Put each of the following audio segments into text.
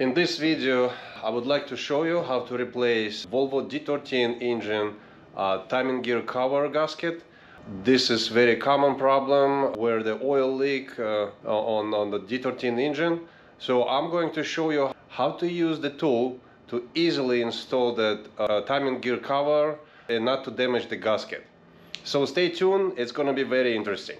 In this video, I would like to show you how to replace Volvo D13 engine uh, timing gear cover gasket. This is very common problem where the oil leak uh, on, on the D13 engine. So I'm going to show you how to use the tool to easily install that uh, timing gear cover and not to damage the gasket. So stay tuned, it's gonna be very interesting.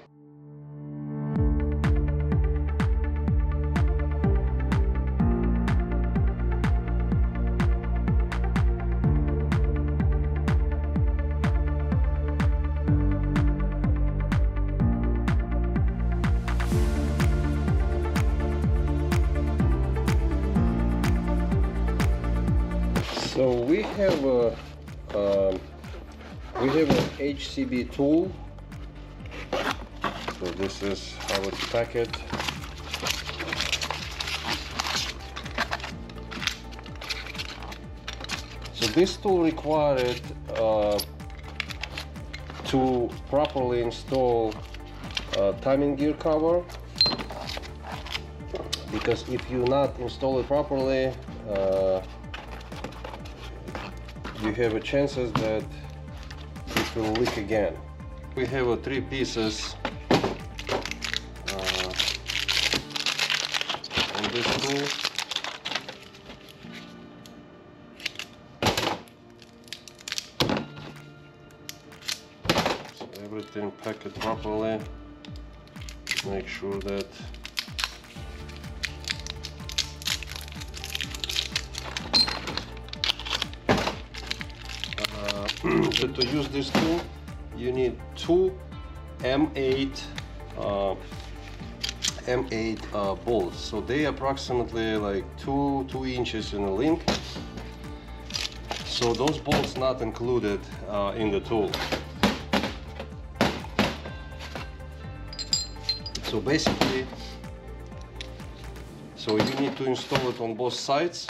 So we have a um, we have an HCB tool. So this is how it's packed. So this tool required uh, to properly install timing gear cover because if you not install it properly uh, you have a chances that it will leak again. We have uh, three pieces uh, on this tool. So everything packed properly. Make sure that so to use this tool you need two M8 uh, M8 uh, bolts. So they approximately like two two inches in a length so those bolts not included uh, in the tool. So basically so you need to install it on both sides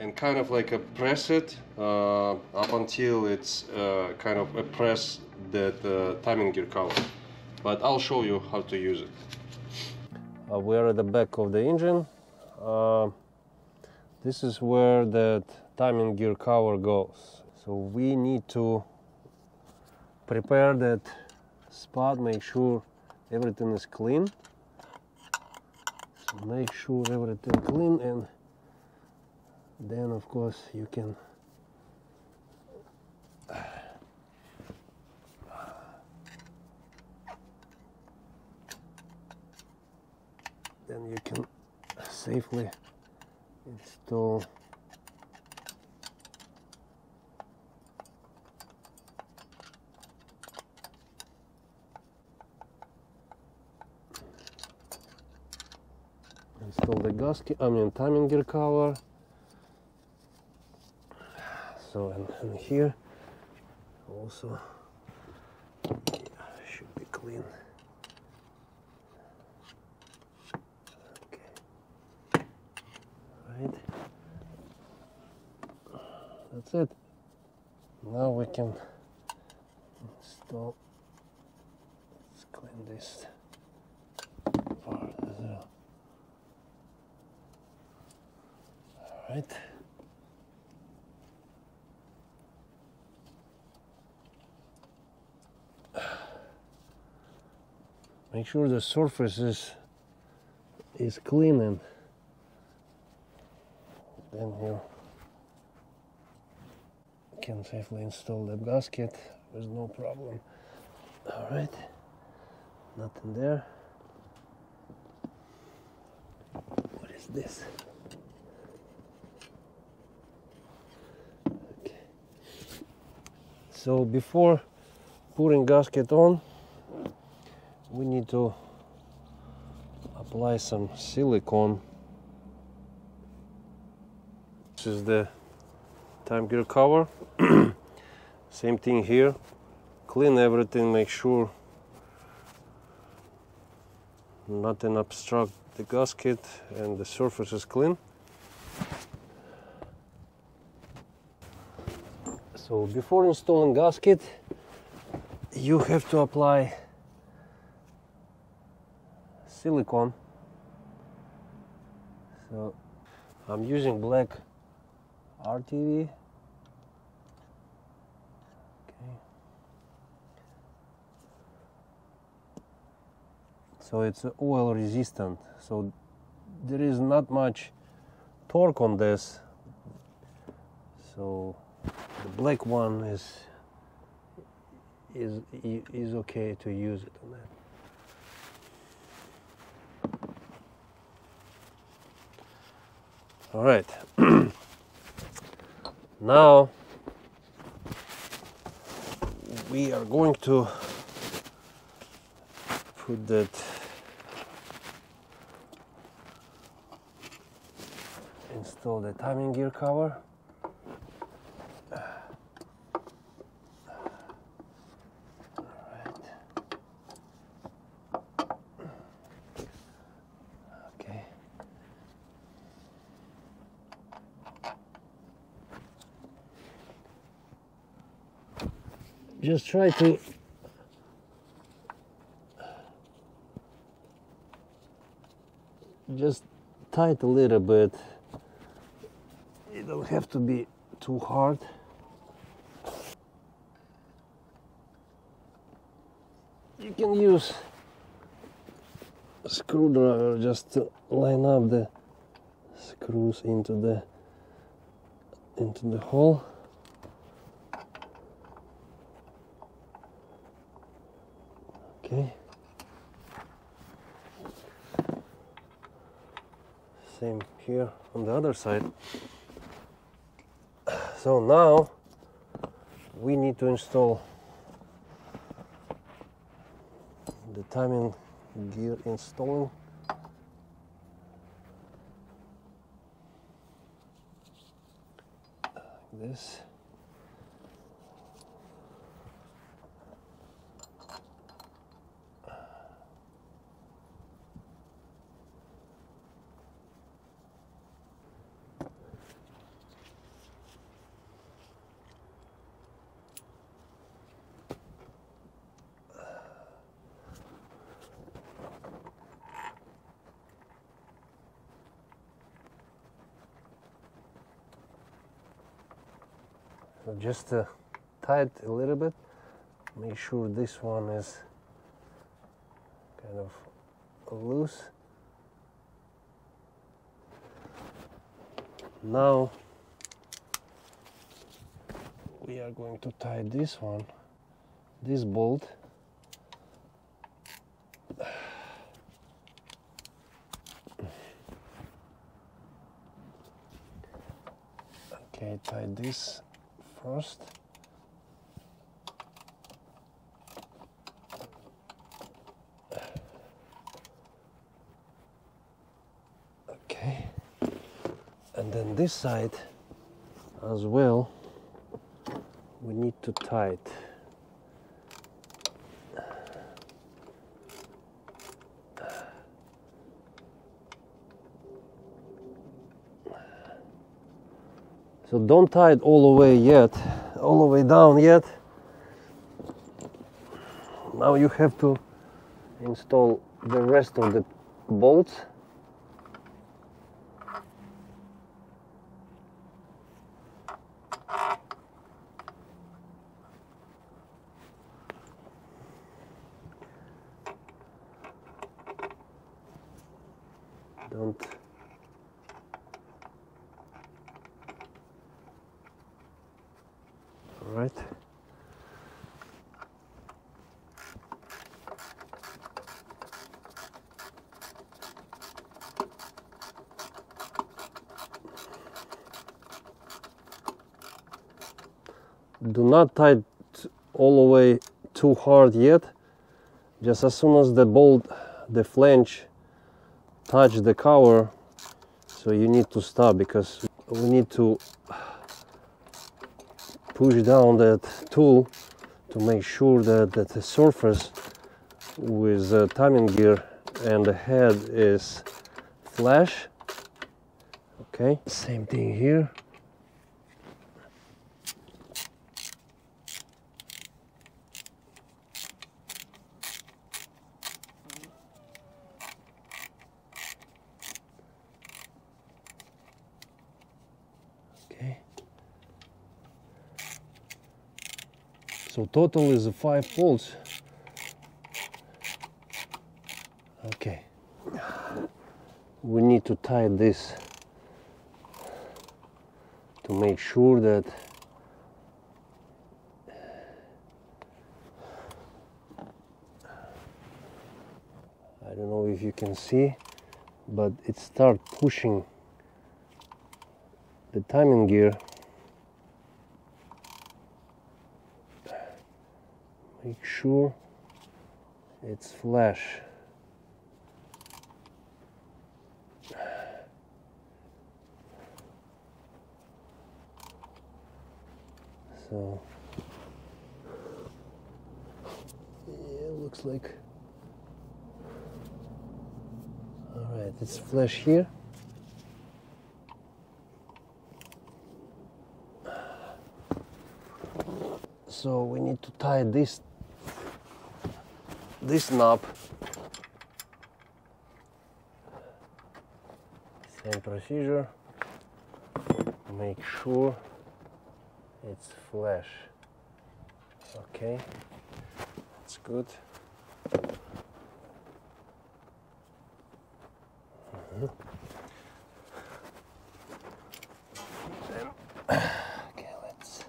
and kind of like a press it uh, up until it's uh, kind of a press that uh, timing gear cover. But I'll show you how to use it. Uh, we're at the back of the engine. Uh, this is where that timing gear cover goes. So we need to prepare that spot, make sure everything is clean. So make sure everything clean and then of course you can then you can safely install install the gasket I mean timing gear cover so and, and here also. Should be clean. Okay. Right. That's it. Now we can install let's clean this part as well. All right make sure the surface is is clean and then you can safely install the gasket. With no problem. All right. Nothing there. What is this? Okay. So before putting gasket on we need to apply some silicone. This is the time gear cover. Same thing here. Clean everything make sure nothing obstruct the gasket and the surface is clean. So before installing gasket you have to apply silicone so I'm using black RTV. Okay. So it's oil resistant. So there is not much torque on this. So the black one is is is okay to use it on that. All right. now we are going to put that install the timing gear cover. Just try to just tight a little bit. It don't have to be too hard. You can use a screwdriver just to line up the screws into the into the hole. Okay. Same on the other side. So now we need to install the timing gear installing. Like this. Just uh, tie it a little bit. Make sure this one is kind of loose. Now we are going to tie this one, this bolt. Okay, tie this first. Okay, and then this side as well, we need to tie it. So don't tie it all the way yet, all the way down yet. Now you have to install the rest of the bolts. Don't All right. Do not tie it all the way too hard yet. Just as soon as the bolt, the flange touch the cover, so you need to stop because we need to push down that tool to make sure that, that the surface with the timing gear and the head is flush. Okay, same thing here. So total is five bolts. Okay. We need to tie this to make sure that I don't know if you can see but it start pushing the timing gear make sure it's flush so yeah it looks like all right it's flush here. So we need to tie this this knob. Same procedure. Make sure it's flush okay that's good. Mhm. Then- okay let's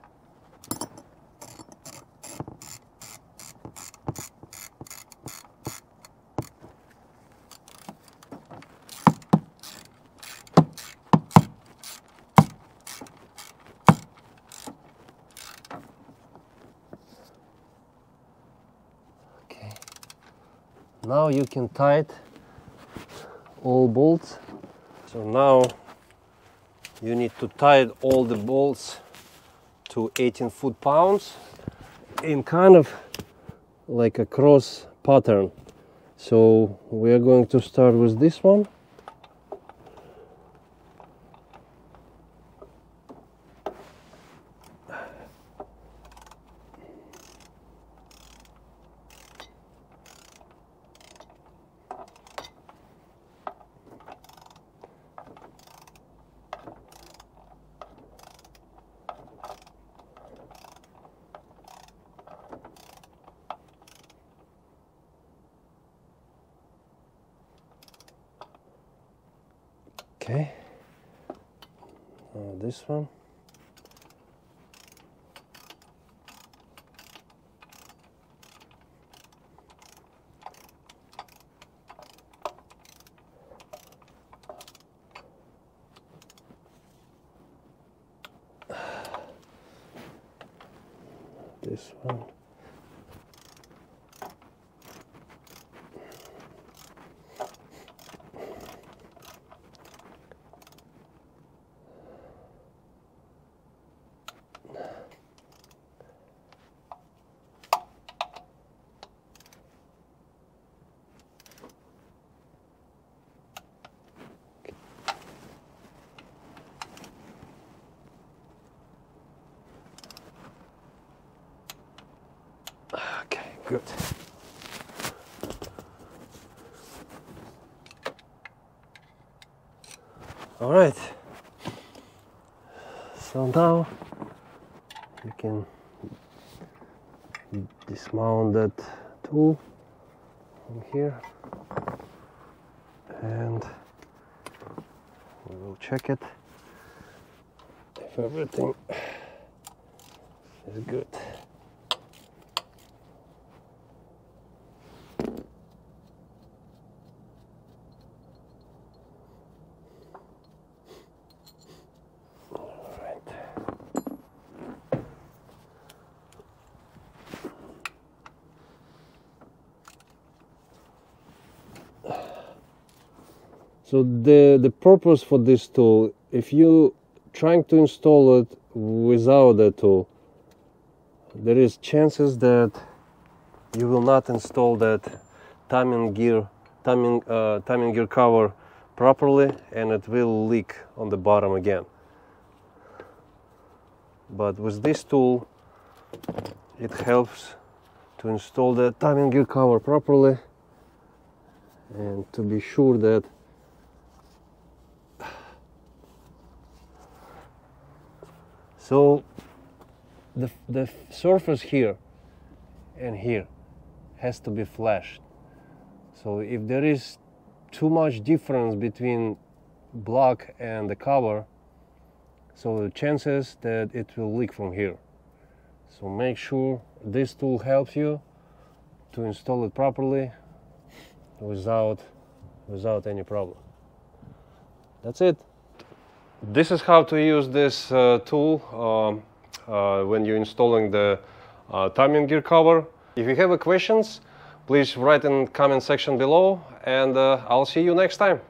Okay. Now you can tight all bolts. So now you need to tie all the bolts to 18 foot pounds in kind of like a cross pattern. So we are going to start with this one. Okay. Now this one. This one. Okay, good. All right. So now you can dismount that tool from here and we will check it if everything is good. Right. So the the purpose for this tool, if you trying to install it without the tool, there is chances that you will not install that timing gear timing uh, timing gear cover properly and it will leak on the bottom again. But with this tool it helps to install the timing gear cover properly and to be sure that so the, the surface here and here has to be flashed. So if there is too much difference between block and the cover, so the chances that it will leak from here. So make sure this tool helps you to install it properly without without any problem. That's it. This is how to use this uh, tool um, uh, when you're installing the uh, timing gear cover. If you have questions, please write in comment section below and uh, I'll see you next time.